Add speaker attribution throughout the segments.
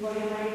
Speaker 1: What am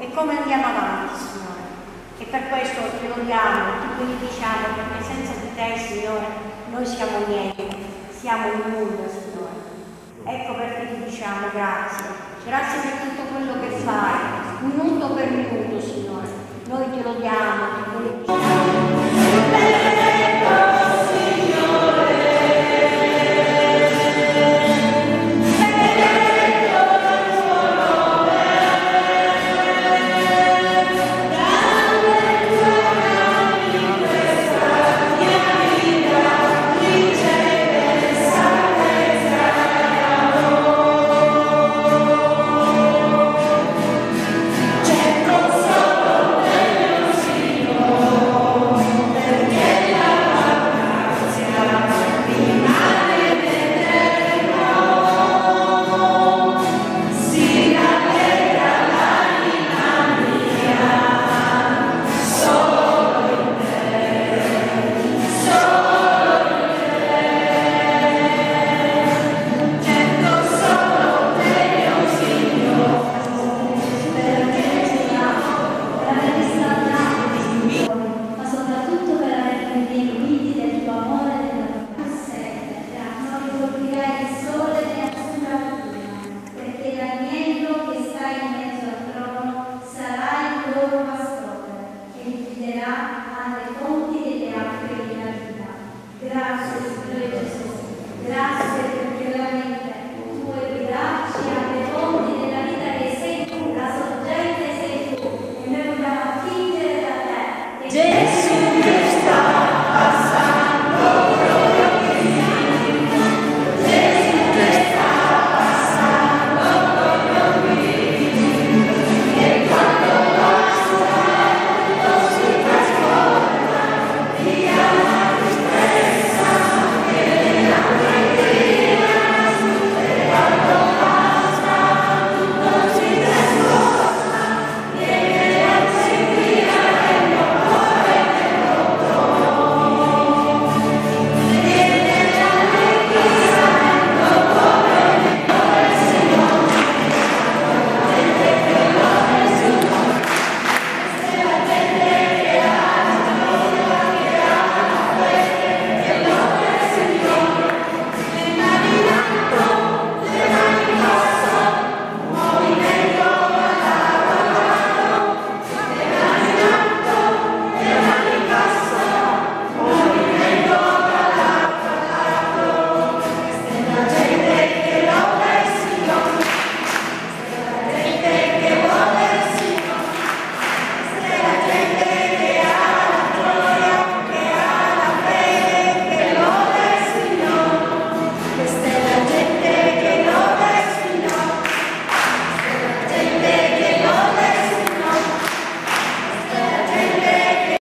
Speaker 1: e
Speaker 2: come andiamo avanti, Signore. E per questo ti lodiamo, ti benediciamo, perché senza di te, Signore, noi siamo niente, siamo nulla, Signore. Ecco perché ti diciamo grazie. Grazie per tutto quello che fai, minuto per minuto, Signore. Noi ti lodiamo, ti benediciamo.